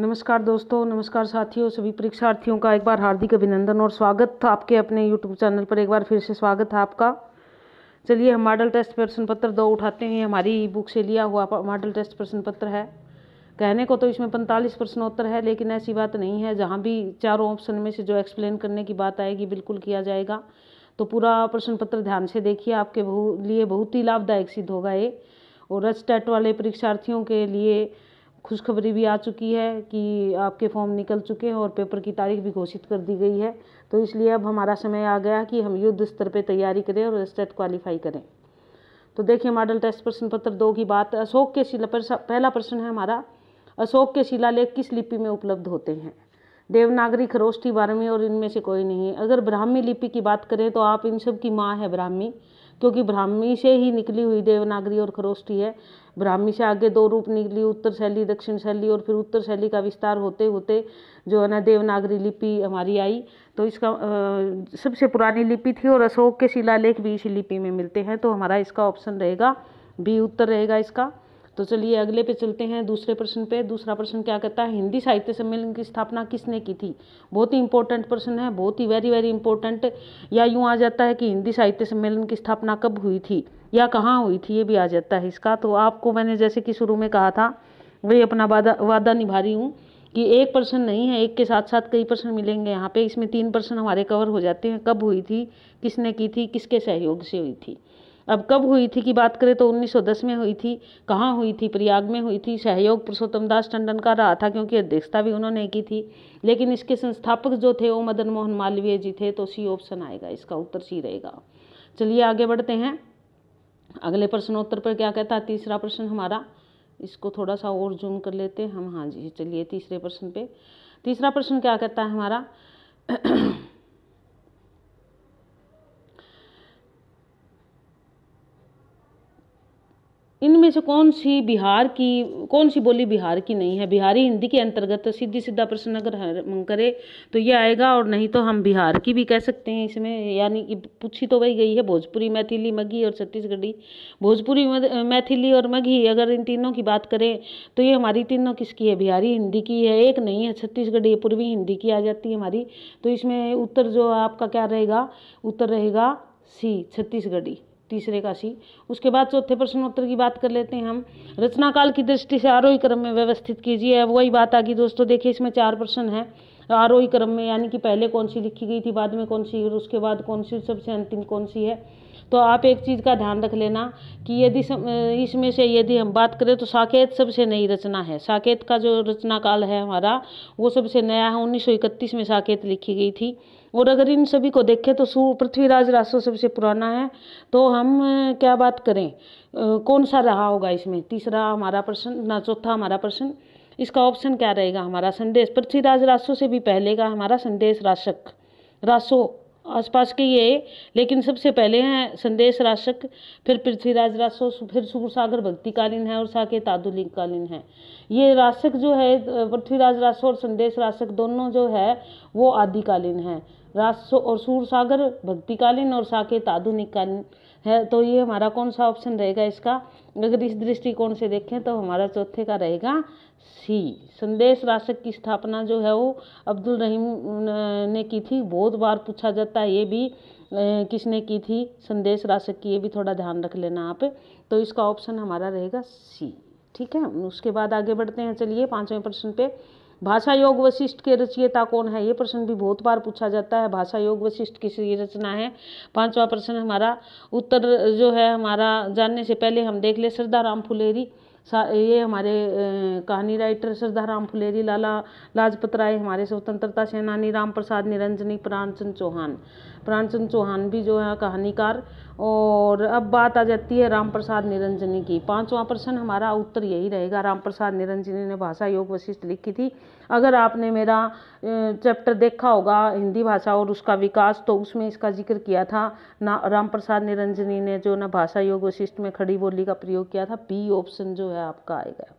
नमस्कार दोस्तों, नमस्कार साथियों, सभी परीक्षार्थियों का एक बार हार्दिक अभिनंदन और स्वागत था आपके अपने यूट्यूब चैनल पर एक बार फिर से स्वागत है आपका। चलिए, हम मॉडल टेस्ट प्रश्न पत्र दो उठाते हैं। हमारी ई बुक से लिया हुआ मॉडल टेस्ट प्रश्न पत्र है। कहने को तो इसमें पैंतालीस प्रश्नोत्तर है, लेकिन ऐसी बात नहीं है। जहाँ भी चारों ऑप्शन में से जो एक्सप्लेन करने की बात आएगी, बिल्कुल किया जाएगा। तो पूरा प्रश्न पत्र ध्यान से देखिए, आपके लिए बहुत ही लाभदायक सिद्ध होगा ये। और रच टेट वाले परीक्षार्थियों के लिए खुशखबरी भी आ चुकी है कि आपके फॉर्म निकल चुके हैं और पेपर की तारीख भी घोषित कर दी गई है। तो इसलिए अब हमारा समय आ गया कि हम युद्ध स्तर पर तैयारी करें और स्टेट क्वालिफाई करें। तो देखिए, मॉडल टेस्ट प्रश्न पत्र दो की बात। अशोक के शिला पहला प्रश्न है हमारा, अशोक के शिलालेख किस लिपि में उपलब्ध होते हैं? देवनागरी खरोष्ठी बारहवीं और इनमें से कोई नहीं। अगर ब्राह्मी लिपि की बात करें तो आप इन सब की माँ है ब्राह्मी, क्योंकि ब्राह्मी से ही निकली हुई देवनागरी और खरोष्ठी है। ब्राह्मी से आगे दो रूप निकली, उत्तर शैली, दक्षिण शैली और फिर उत्तर शैली का विस्तार होते होते जो है ना देवनागरी लिपि हमारी आई। तो इसका सबसे पुरानी लिपि थी और अशोक के शिलालेख भी इसी लिपि में मिलते हैं तो हमारा इसका ऑप्शन रहेगा बी उत्तर रहेगा इसका। तो चलिए अगले पे चलते हैं दूसरे प्रश्न पे। दूसरा प्रश्न क्या कहता है, हिंदी साहित्य सम्मेलन की स्थापना किसने की थी? बहुत ही इंपॉर्टेंट प्रश्न है, बहुत ही वेरी वेरी इंपॉर्टेंट या यूँ आ जाता है कि हिंदी साहित्य सम्मेलन की स्थापना कब हुई थी? या कहाँ हुई थी, ये भी आ जाता है इसका। तो आपको मैंने जैसे कि शुरू में कहा था, वही अपना वादा वादा निभा रही हूँ कि एक प्रश्न नहीं है, एक के साथ साथ कई प्रश्न मिलेंगे यहाँ पे। इसमें तीन प्रश्न हमारे कवर हो जाते हैं, कब हुई थी, किसने की थी, किसके सहयोग से हुई थी। अब कब हुई थी की बात करें तो 1910 में हुई थी, कहाँ हुई थी, प्रयाग में हुई थी, सहयोग पुरुषोत्तम दास टंडन का रहा था क्योंकि अध्यक्षता भी उन्होंने की थी, लेकिन इसके संस्थापक जो थे वो मदन मोहन मालवीय जी थे तो सी ऑप्शन आएगा, इसका उत्तर सी रहेगा। चलिए आगे बढ़ते हैं। अगले प्रश्नोत्तर पर क्या कहता है? तीसरा प्रश्न हमारा। इसको थोड़ा सा और जूम कर लेते हैं। हम हाँ जी, चलिए तीसरे प्रश्न पे। तीसरा प्रश्न क्या कहता है हमारा? इनमें से कौन सी बिहार की, कौन सी बोली बिहार की नहीं है? बिहारी हिंदी के अंतर्गत सीधी सीधा प्रश्न अगर करे तो ये आएगा और नहीं तो हम बिहार की भी कह सकते हैं इसमें। यानी कि पूछी तो वही गई है, भोजपुरी, मैथिली मगही और छत्तीसगढ़ी। भोजपुरी मैथिली और मगही अगर इन तीनों की बात करें तो ये हमारी तीनों किसकी है? बिहारी हिंदी की है, एक नहीं है, छत्तीसगढ़ी, पूर्वी हिंदी की आ जाती है हमारी। तो इसमें उत्तर जो आपका क्या रहेगा? उत्तर रहेगा सी, छत्तीसगढ़ी। तीसरे का सी। उसके बाद चौथे प्रश्नोत्तर की बात कर लेते हैं हम। रचनाकाल की दृष्टि से आरोही क्रम में व्यवस्थित कीजिए। अब वही बात आ गई दोस्तों, देखिए इसमें चार प्रश्न है। आरोही क्रम में, यानी कि पहले कौन सी लिखी गई थी, बाद में कौन सी, और उसके बाद कौन सी, सबसे अंतिम कौन सी है। तो आप एक चीज़ का ध्यान रख लेना कि यदि इसमें से यदि हम बात करें तो साकेत सबसे नई रचना है। साकेत का जो रचना काल है हमारा, वो सबसे नया है। उन्नीस सौ इकतीस में साकेत लिखी गई थी। और अगर इन सभी को देखें तो सु पृथ्वीराज रासो सबसे पुराना है। तो हम क्या बात करें? कौन सा रहा होगा इसमें? तीसरा हमारा प्रश्न, ना, चौथा हमारा प्रश्न? इसका ऑप्शन क्या रहेगा? हमारा संदेश। पृथ्वीराज रासो से भी पहले का हमारा संदेश राशक। रासो, आसपास के ये, लेकिन सबसे पहले हैं संदेश राशक, फिर पृथ्वीराज रासो फिर सूरसागर भक्तिकालीन है और साकेत कालीन है। ये राशक जो है पृथ्वीराज रासो और संदेश राशक दोनों जो है, वो आदिकालीन है। रासो और सूरसागर भक्तिकालीन और साकेत आधुनिक कालीन है। तो ये हमारा कौन सा ऑप्शन रहेगा इसका? अगर इस दृष्टिकोण से देखें तो हमारा चौथे का रहेगा सी संदेश राशक की स्थापना जो है वो अब्दुल रहीम ने की थी। बहुत बार पूछा जाता है, ये भी किसने की थी? संदेश राशक की, ये भी थोड़ा ध्यान रख लेना आप। तो इसका ऑप्शन हमारा रहेगा सी ठीक है? उसके बाद आगे बढ़ते हैं, चलिए पाँचवें प्रश्न पे। भाषा योग वशिष्ठ के रचयिता कौन है? ये प्रश्न भी बहुत बार पूछा जाता है। भाषा योग वशिष्ठ किस रचना है। पांचवा प्रश्न हमारा, उत्तर जो है हमारा जानने से पहले हम देख ले सरदार राम फुलेरी ये हमारे कहानी राइटर सरदार राम फुलेरी, लाला लाजपत राय, हमारे स्वतंत्रता सेनानी राम प्रसाद निरंजनी प्राणचंद चौहान। प्राणचंद चौहान भी जो है कहानीकार। और अब बात आ जाती है राम प्रसाद निरंजनी की। पांचवा प्रश्न हमारा उत्तर यही रहेगा। राम प्रसाद निरंजनी ने भाषा योग वशिष्ठ लिखी थी। अगर आपने मेरा चैप्टर देखा होगा हिंदी भाषा और उसका विकास तो उसमें इसका ज़िक्र किया था। ना राम प्रसाद निरंजनी ने जो ना भाषा योग वशिष्ठ में खड़ी बोली का प्रयोग किया था। बी ऑप्शन जो है आपका आएगा।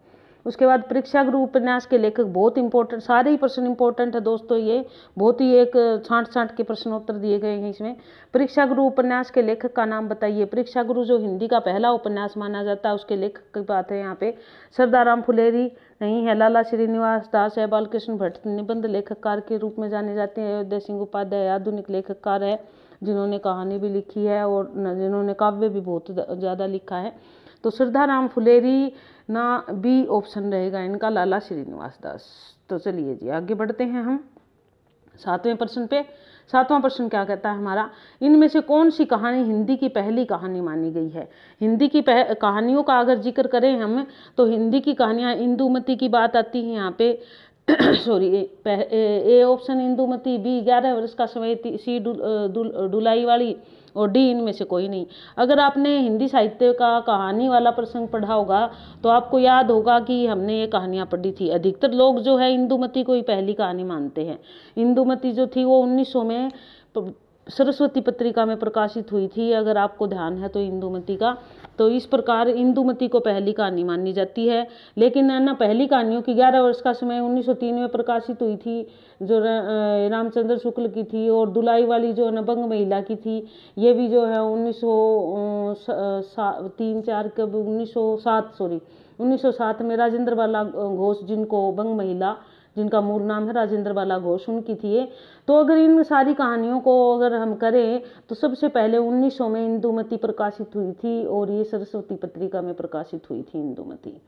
उसके बाद परीक्षा गुरु उपन्यास के लेखक बहुत इंपॉर्टेंट सारे ही प्रश्न इंपॉर्टेंट है दोस्तों ये। बहुत ही एक छांट छांट के प्रश्न उत्तर दिए गए हैं इसमें। परीक्षा गुरु उपन्यास के लेखक का नाम बताइए। परीक्षा गुरु जो हिंदी का पहला उपन्यास माना जाता है, उसके लेखक की बात है यहाँ पे। सरदाराम फुलेरी नहीं है, लाला श्रीनिवास दास है, बालकृष्ण भट्ट निबंध लेखककार के रूप में जाने जाते हैं। अयोध्या सिंह उपाध्याय आधुनिक लेखककार है, जिन्होंने कहानी भी लिखी है और जिन्होंने काव्य भी बहुत ज़्यादा लिखा है। तो श्रद्धाराम फुलेरी ना बी ऑप्शन रहेगा इनका लाला श्रीनिवास दास। तो चलिए जी, आगे बढ़ते हैं हम। सातवें प्रश्न पे। सातवां प्रश्न क्या कहता है हमारा? इनमें से कौन सी कहानी हिंदी की पहली कहानी मानी गई है? हिंदी की कहानियों का अगर ज़िक्र करें हम तो हिंदी की कहानियाँ इंदुमती की बात आती है यहाँ पे। Sorry, A option Indumati, B ग्यारह वर्ष का समय सी डुलाई वाली। और डी इनमें से कोई नहीं। अगर आपने हिंदी साहित्य का कहानी वाला प्रसंग पढ़ा होगा तो आपको याद होगा कि हमने ये कहानियाँ पढ़ी थी। अधिकतर लोग जो है इंदुमती को ही पहली कहानी मानते हैं। इंदुमती जो थी वो उन्नीस सौ में सरस्वती पत्रिका में प्रकाशित हुई थी, अगर आपको ध्यान है तो इंदुमती का तो इस प्रकार इंदुमती को पहली कहानी मानी जाती है। लेकिन ना, पहली कहानियों की ग्यारह वर्ष का समय 1903 में प्रकाशित हुई थी, जो रामचंद्र शुक्ल की थी, और दुलाई वाली जो नबंग महिला की थी, ये भी जो है उन्नीस सौ तीन चार कब, उन्नीस सौ सात, सॉरी 1907 में राजेंद्र बाला घोष जिनको बंग महिला जिनका मूल नाम है राजेंद्र बाला घोष, उनकी थी तो अगर इन सारी कहानियों को अगर हम करें तो सबसे पहले 1900 में इंदुमती प्रकाशित हुई थी और ये सरस्वती पत्रिका में प्रकाशित हुई थी इंदुमती।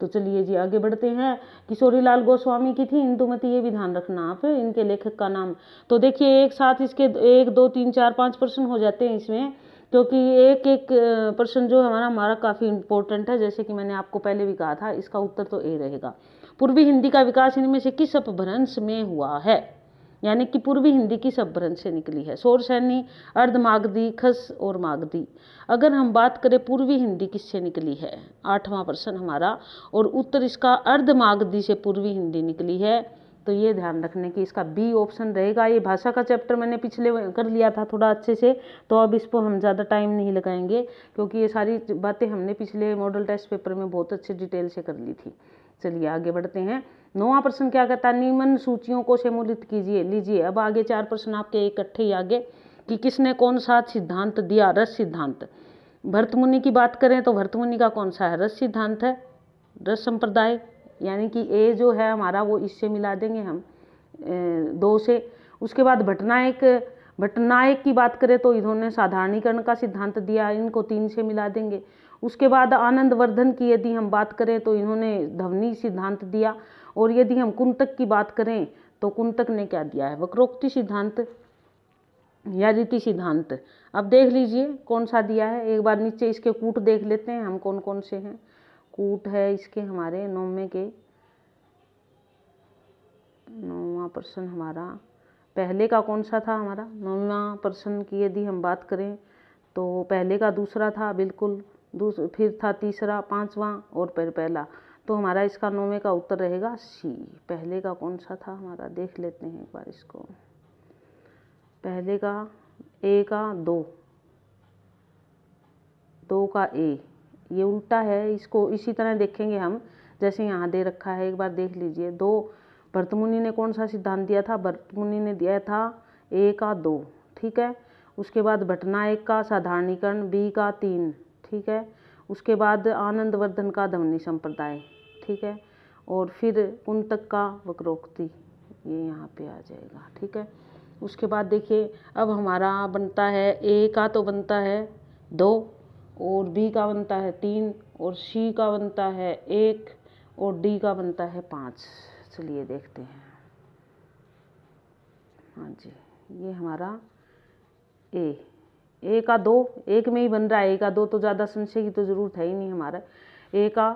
तो चलिए जी, आगे बढ़ते हैं। किशोरी लाल गोस्वामी की थी इंदुमती, ये भी ध्यान रखना आप, इनके लेखक का नाम। तो देखिए, एक साथ इसके एक, दो, तीन, चार, पाँच प्रश्न हो जाते हैं इसमें, क्योंकि एक एक प्रश्न जो हमारा हमारा काफ़ी इंपॉर्टेंट है, जैसे कि मैंने आपको पहले भी कहा था, इसका उत्तर तो ए रहेगा। पूर्वी हिंदी का विकास इनमें से किस अपभ्रंश में हुआ है? यानी कि पूर्वी हिंदी किस अपभ्रंश से निकली है? सोर सैनी, अर्ध मागधी, खस और मागधी। अगर हम बात करें पूर्वी हिंदी किससे निकली है? आठवां प्रश्न हमारा, और उत्तर इसका अर्ध मागधी से पूर्वी हिंदी निकली है तो ये ध्यान रखने की इसका बी ऑप्शन रहेगा। ये भाषा का चैप्टर मैंने पिछले कर लिया था थोड़ा अच्छे से तो अब इस पर हम ज़्यादा टाइम नहीं लगाएँगे, क्योंकि ये सारी बातें हमने पिछले मॉडल टेस्ट पेपर में बहुत अच्छे डिटेल से कर ली थी। चलिए आगे बढ़ते हैं। नौवा प्रश्न क्या कहता है? निम्न सूचियों को सम्मिलित कीजिए, लीजिए। अब आगे चार प्रश्न आपके इकट्ठे ही आगे कि किसने कौन सा सिद्धांत दिया? रस सिद्धांत। भरतमुनि की बात करें तो भरतमुनि का कौन सा है? रस सिद्धांत है। रस संप्रदाय, यानी कि ए जो है हमारा, वो इससे मिला देंगे हम दो से। उसके बाद भटनायक भटनायक की बात करें तो इन्होंने साधारणीकरण का सिद्धांत दिया, इनको तीन से मिला देंगे। उसके बाद आनंद वर्धन की यदि हम बात करें तो इन्होंने ध्वनि सिद्धांत दिया और यदि हम कुंतक की बात करें तो कुंतक ने क्या दिया है? वक्रोक्ति सिद्धांत या रीति सिद्धांत। अब देख लीजिए कौन सा दिया है। एक बार नीचे इसके कूट देख लेते हैं हम कौन कौन से हैं। कूट है इसके हमारे नौवे के। नौवा प्रश्न हमारा। पहले का कौन सा था हमारा? नौवा प्रश्न की यदि हम बात करें तो पहले का दूसरा था, बिल्कुल। दूस, फिर था तीसरा, पांचवा और फिर पहला। तो हमारा इसका नौवे का उत्तर रहेगा सी। पहले का कौन सा था? हमारा देख लेते हैं एक बार इसको। पहले का ए का दो। दो का ए। ये उल्टा है, इसको इसी तरह देखेंगे हम। जैसे यहाँ दे रखा है, एक बार देख लीजिए। दो, भरतमुनि ने कौन सा सिद्धांत दिया था? भरतमुनि ने दिया था ए का दो। ठीक है? उसके बाद भटना एक का साधारणीकरण, बी का तीन। ठीक है? उसके बाद आनंदवर्धन का ध्वनि संप्रदाय, ठीक है? और फिर तक का वक्रोक्ति, ये यहाँ पे आ जाएगा, ठीक है? उसके बाद देखिए, अब हमारा बनता है ए का तो बनता है दो, और बी का बनता है तीन, और सी का बनता है एक, और डी का बनता है पाँच। चलिए देखते हैं। हाँ जी, ये हमारा ए। ए का दो, एक में ही बन रहा है ए का दो तो ज़्यादा संशय की तो ज़रूरत है ही नहीं हमारा। ए का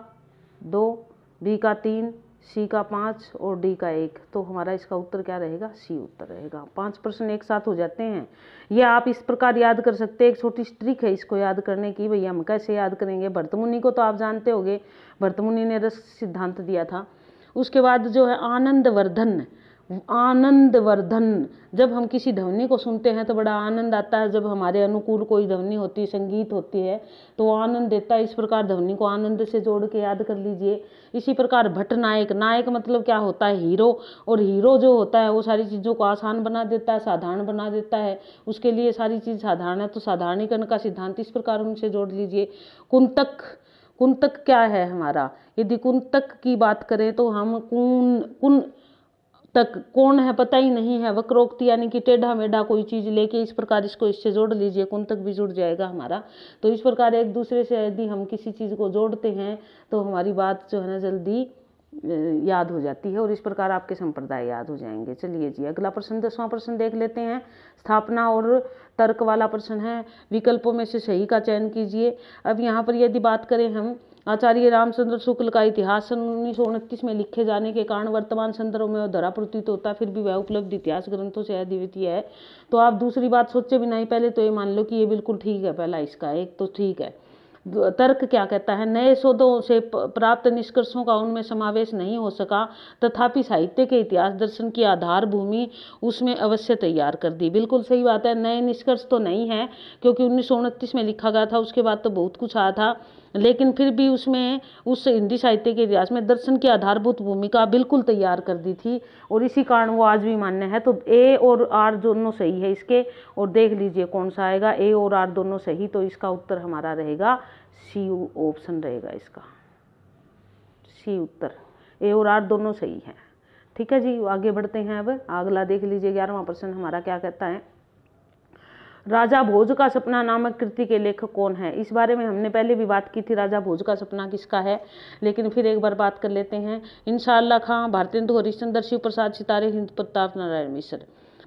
दो, बी का तीन, सी का पाँच और डी का एक। तो हमारा इसका उत्तर क्या रहेगा? सी उत्तर रहेगा। पाँच प्रश्न एक साथ हो जाते हैं। ये आप इस प्रकार याद कर सकते हैं। एक छोटी स्ट्रिक है इसको याद करने की। भैया हम कैसे याद करेंगे? भरतमुनि को तो आप जानते होंगे। भरतमुनि ने रस सिद्धांत दिया था। उसके बाद जो है आनंद वर्धन आनंदवर्धन। जब हम किसी ध्वनि को सुनते हैं तो बड़ा आनंद आता है। जब हमारे अनुकूल कोई ध्वनि होती है संगीत होती है तो आनंद देता है। इस प्रकार ध्वनि को आनंद से जोड़ के याद कर लीजिए। इसी प्रकार भट्ट नायक। नायक मतलब क्या होता है? हीरो। और हीरो जो होता है, वो सारी चीज़ों को आसान बना देता है, साधारण बना देता है। उसके लिए सारी चीज़ साधारण है तो साधारणीकरण का सिद्धांत इस प्रकार उनसे जोड़ लीजिए। कुंतक। कुंतक क्या है हमारा? यदि कुंतक की बात करें तो हम कुन कुन तक कौन है पता ही नहीं है। वक्रोक्ति यानी कि टेढ़ा मेढ़ा कोई चीज़ लेके इस प्रकार इसको इससे जोड़ लीजिए, कौन तक भी जुड़ जाएगा हमारा। तो इस प्रकार एक दूसरे से यदि हम किसी चीज़ को जोड़ते हैं तो हमारी बात जो है ना जल्दी याद हो जाती है और इस प्रकार आपके संप्रदाय याद हो जाएँगे। चलिए जी, अगला प्रश्न, दसवां प्रश्न देख लेते हैं। स्थापना और तर्क वाला प्रश्न है। विकल्पों में से सही का चयन कीजिए। अब यहाँ पर यदि बात करें हम आचार्य रामचंद्र शुक्ल का इतिहास सन उन्नीस में लिखे जाने के कारण वर्तमान संदर्भ में धरा प्रतीत होता, फिर भी वह उपलब्ध इतिहास ग्रंथों से अद्वितीय है। तो आप दूसरी बात सोचे भी नहीं, पहले तो ये मान लो कि ये बिल्कुल ठीक है, पहला इसका, एक तो ठीक है। तर्क क्या कहता है? नए शोधों से प्राप्त निष्कर्षों का उनमें समावेश नहीं हो सका, तथापि साहित्य के इतिहास दर्शन की आधार भूमि उसमें अवश्य तैयार कर दी। बिल्कुल सही बात है, नए निष्कर्ष तो नहीं है, क्योंकि उन्नीस सौ उनतीस में लिखा गया था, उसके बाद तो बहुत कुछ आया था। लेकिन फिर भी उसमें, उस हिंदी साहित्य के इतिहास में दर्शन की आधारभूत भूमिका बिल्कुल तैयार कर दी थी और इसी कारण वो आज भी मान्य है। तो ए और आर दोनों सही है इसके, और देख लीजिए कौन सा आएगा। ए और आर दोनों सही तो इसका उत्तर हमारा रहेगा, सी ऑप्शन रहेगा इसका। सी उत्तर। ए और आर दोनों सही है। ठीक है जी, आगे बढ़ते हैं अब। अगला देख लीजिए ग्यारहवा प्रश्न हमारा क्या कहता है? राजा भोज का सपना नामक कृति के लेखक कौन है? इस बारे में हमने पहले भी बात की थी, राजा भोज का सपना किसका है? लेकिन फिर एक बार बात कर लेते हैं। इन इंशाल्लाह खां, भारतेंदु हरिश्चंद्र शिव प्रसाद सितारे हिंद प्रताप नारायण मिश्र।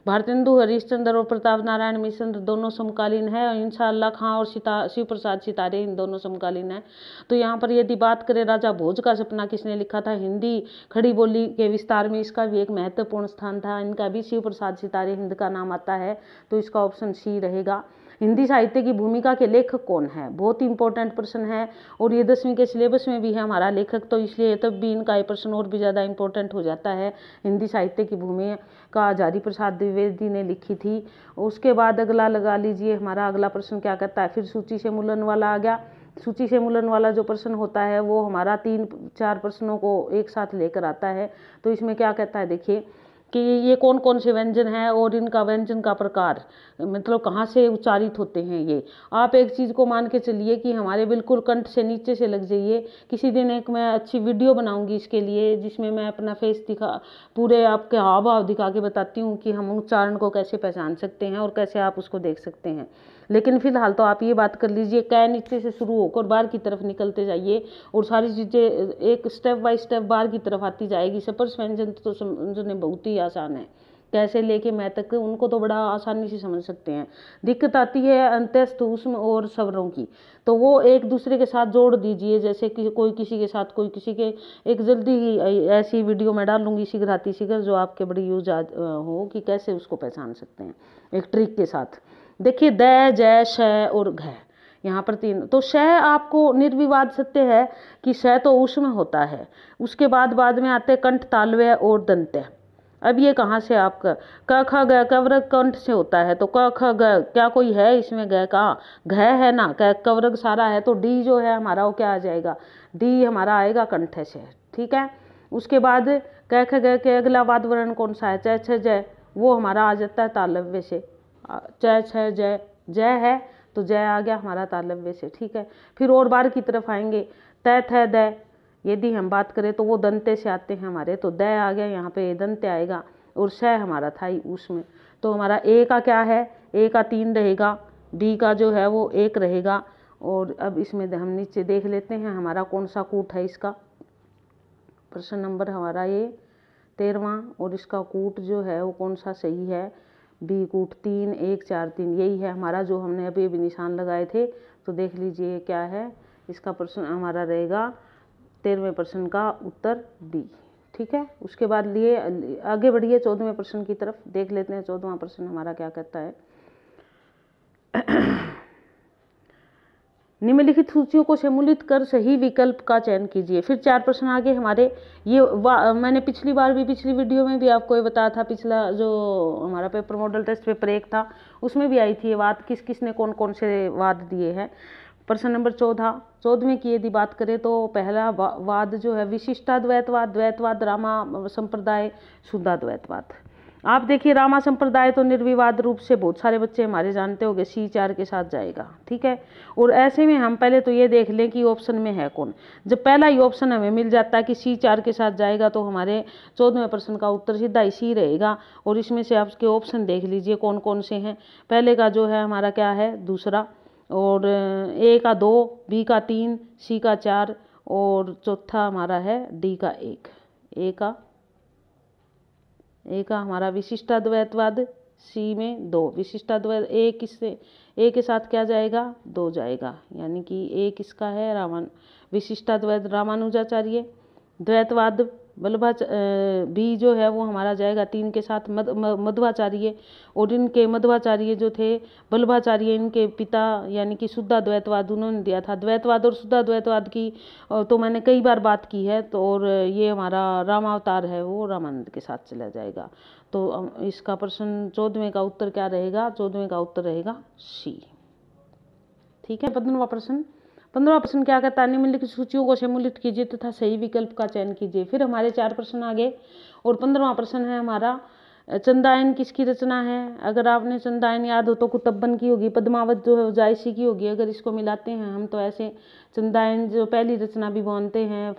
भारतेंदु हरिश्चंद्र और प्रताप नारायण मिश्र दोनों समकालीन है और इंशाल्लाह खां और सीता शिव प्रसाद सितारे इन दोनों समकालीन है। तो यहाँ पर यदि बात करें, राजा भोज का सपना किसने लिखा था? हिंदी खड़ी बोली के विस्तार में इसका भी एक महत्वपूर्ण स्थान था। इनका भी शिव प्रसाद सितारे हिंद का नाम आता है तो इसका ऑप्शन सी रहेगा। हिंदी साहित्य की भूमिका के लेखक कौन है? बहुत ही इंपॉर्टेंट प्रश्न है और ये दसवीं के सिलेबस में भी है हमारा लेखक तो इसलिए तब भी इनका ये प्रश्न और भी ज़्यादा इंपॉर्टेंट हो जाता है। हिंदी साहित्य की भूमिका आजारी प्रसाद द्विवेदी ने लिखी थी। उसके बाद अगला लगा लीजिए हमारा अगला प्रश्न क्या कहता है? फिर सूची से मूलन वाला आ गया। सूची से मूलन वाला जो प्रश्न होता है, वो हमारा तीन चार प्रश्नों को एक साथ लेकर आता है। तो इसमें क्या कहता है? देखिए कि ये कौन कौन से व्यंजन हैं और इनका व्यंजन का प्रकार मतलब कहाँ से उच्चारित होते हैं ये? आप एक चीज़ को मान के चलिए कि हमारे बिल्कुल कंठ से नीचे से लग जाइए। किसी दिन एक मैं अच्छी वीडियो बनाऊँगी इसके लिए, जिसमें मैं अपना फेस दिखा, पूरे आपके हाव भाव दिखा के बताती हूँ कि हम उच्चारण को कैसे पहचान सकते हैं और कैसे आप उसको देख सकते हैं। लेकिन फ़िलहाल तो आप ये बात कर लीजिए कै नीचे से शुरू होकर बाहर की तरफ़ निकलते जाइए और सारी चीज़ें, एक स्टेप बाय स्टेप बाहर की तरफ़ आती जाएगी। सपर्स व्यंजन तो समझने बहुत ही आसान है। कैसे लेके मैं तक, उनको तो बड़ा आसानी से समझ सकते हैं। दिक्कत आती है अंत्यस्थ उसमें और स्वरों की। तो वो एक दूसरे के साथ जोड़ दीजिए, जैसे कि कोई किसी के साथ, कोई किसी के, एक जल्दी ही ऐसी वीडियो मैं डालूँगी शीघ्र आती शीघ्र, जो आपके बड़ी यूज़ हो कि कैसे उसको पहचान सकते हैं। एक ट्रिक के साथ। देखिए, द जय श और घ, यहाँ पर तीन। तो शय आपको निर्विवाद सत्य है कि शय तो उसमें होता है। उसके बाद बाद में आते कंठ, तालव्य और दंत्य। अब ये कहाँ से आपका क ख, ग, कवरग कंठ से होता है। तो क, ख, ग, क्या कोई है इसमें गय का? घ है ना? क, कवरग सारा है तो डी जो है हमारा, वो क्या आ जाएगा? डी हमारा आएगा कंठ से, ठीक है? उसके बाद क, ख, ग के अगला वाद वर्ण कौन सा है? च छ जय वो हमारा आ जाता है तालव्य से। च छ जय जय है तो जय आ गया हमारा तालव्य से ठीक है। फिर और बार की तरफ़ आएँगे, तय थ दय। यदि हम बात करें तो वो दंते से आते हैं हमारे तो दय आ गया, यहाँ पे दंते आएगा, और श हमारा था उसमें तो हमारा ए का क्या है? ए का तीन रहेगा, डी का जो है वो एक रहेगा, और अब इसमें हम नीचे देख लेते हैं हमारा कौन सा कूट है इसका। प्रश्न नंबर हमारा ये तेरवा, और इसका कूट जो है वो कौन सा सही है? बी कूट तीन, एक, चार, तीन, यही है हमारा जो हमने अभी अभी निशान लगाए थे। तो देख लीजिए क्या है, इसका प्रश्न हमारा रहेगा तेरहवें प्रश्न का उत्तर बी ठीक है? उसके बाद लिए, आगे बढ़िए चौदहवें प्रश्न की तरफ़, देख लेते हैं चौदहवा प्रश्न हमारा क्या कहता है। निम्नलिखित सूचियों को सम्मिलित कर सही विकल्प का चयन कीजिए। फिर चार प्रश्न आगे हमारे। ये मैंने पिछली बार भी पिछली वीडियो में भी आपको ये बताया था, पिछला जो हमारा पेपर मॉडल टेस्ट पेपर एक था, उसमें भी आई थी ये बात, किस किस ने कौन कौन से वाद दिए हैं। प्रश्न नंबर चौदह चौदहवें की यदि बात करें तो पहला वाद जो है, विशिष्टाद्वैतवाद, द्वैतवाद, रामा संप्रदाय शुद्धाद्वैतवाद आप देखिए, रामा संप्रदाय तो निर्विवाद रूप से बहुत सारे बच्चे हमारे जानते होंगे, सी चार के साथ जाएगा, ठीक है? और ऐसे में हम पहले तो ये देख लें कि ऑप्शन में है कौन। जब पहला ही ऑप्शन हमें मिल जाता है कि सी चार के साथ जाएगा तो हमारे चौदहवें प्रश्न का उत्तर सीधा इसी रहेगा। और इसमें से आपके ऑप्शन देख लीजिए कौन कौन से हैं। पहले का जो है, हमारा क्या है? दूसरा। और ए का दो, बी का तीन, सी का चार, और चौथा हमारा है डी का एक। ए का ए का हमारा विशिष्टाद्वैतवाद सी में दो। विशिष्टाद्वैत ए किससे, ए के साथ क्या जाएगा? दो जाएगा। यानी कि ए किसका है? रामान विशिष्टाद्वैत रामानुजाचार्य। द्वैतवाद वल्लभा बी जो है वो हमारा जाएगा तीन के साथ मध मध्वाचार्य। और इनके मध्वाचार्य जो थे वल्लभाचार्य इनके पिता यानी कि शुद्धा द्वैतवाद उन्होंने दिया था। द्वैतवाद और शुद्धा द्वैतवाद की तो मैंने कई बार बात की है तो और ये हमारा रामावतार है, वो रामानंद के साथ चला जाएगा। तो इसका प्रश्न चौदहवें का उत्तर क्या रहेगा? चौदहवें का उत्तर रहेगा सी। ठीक है पंद्रहवा प्रश्न। पंद्रह प्रश्न क्या कहता है? निम्नलिखित सूचियों को सम्मिलित कीजिए तथा सही विकल्प का चयन कीजिए। फिर हमारे चार प्रश्न आगे और पंद्रहवा प्रश्न है हमारा चंदायन किसकी रचना है? अगर आपने चंदायन याद हो तो कुतब्बन की होगी, पद्मावत जो है जायसी की होगी। अगर इसको मिलाते हैं हम तो ऐसे चंदायन जो पहली रचना भी मानते हैं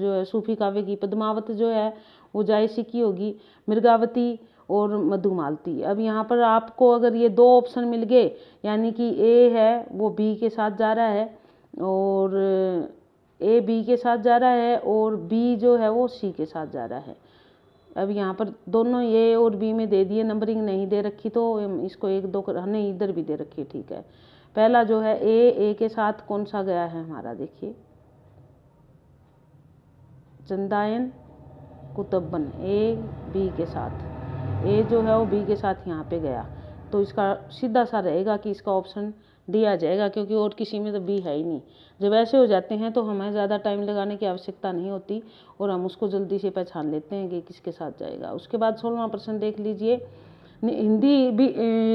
जो है सूफी काव्य की, पद्मावत जो है वो जायसी की होगी, मृगावती और मधुमालती। अब यहाँ पर आपको अगर ये दो ऑप्शन मिल गए, यानी कि ए है, वो बी के साथ जा रहा है और ए, बी के साथ जा रहा है और बी जो है वो सी के साथ जा रहा है। अब यहाँ पर दोनों ए और बी में दे दिए, नंबरिंग नहीं दे रखी तो इसको एक दो कर नहीं इधर भी दे रखी ठीक है। पहला जो है ए ए के साथ कौन सा गया है हमारा, देखिए। चंदायन कुतब्बन ए, बी के साथ। ए जो है वो बी के साथ यहाँ पे गया। तो इसका सीधा सा रहेगा कि इसका ऑप्शन दिया जाएगा, क्योंकि और किसी में तो बी है ही नहीं। जब ऐसे हो जाते हैं तो हमें ज़्यादा टाइम लगाने की आवश्यकता नहीं होती और हम उसको जल्दी से पहचान लेते हैं कि किसके साथ जाएगा। उसके बाद सोलवा प्रश्न देख लीजिए। हिंदी भी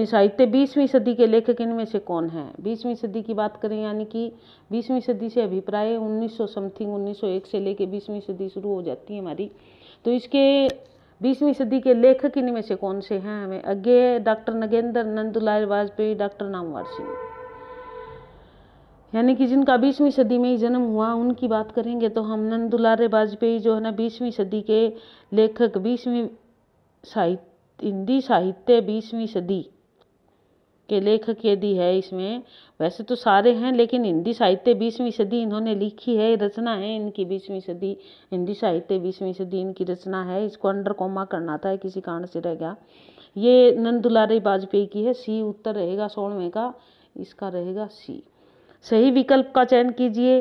साहित्य बीसवीं सदी के लेखक इनमें से कौन है? बीसवीं सदी की बात करें, यानी कि बीसवीं सदी से अभिप्राय 1900 समथिंग 1901 से लेके बीसवीं सदी शुरू हो जाती है हमारी। तो इसके बीसवीं सदी के लेखक इनमें से कौन से हैं? हमें आगे डॉक्टर नगेंद्र नंदलाल वाजपेयी, डॉक्टर नामवार सिंह। यानी कि जिनका बीसवीं सदी में ही जन्म हुआ, उनकी बात करेंगे तो हम नंदुलारे वाजपेयी जो है ना बीसवीं सदी के लेखक, बीसवीं साहित्य हिंदी साहित्य बीसवीं सदी के लेखक यदि है इसमें, वैसे तो सारे हैं, लेकिन हिंदी साहित्य बीसवीं सदी इन्होंने लिखी है, रचना है इनकी बीसवीं सदी, हिंदी साहित्य बीसवीं सदी इनकी रचना है, इसको अंडर कॉमा करना था, किसी कारण से रह गया। ये नंदुलारे वाजपेयी की है, सी उत्तर रहेगा सोलहवें का, इसका रहेगा सी। सही विकल्प का चयन कीजिए।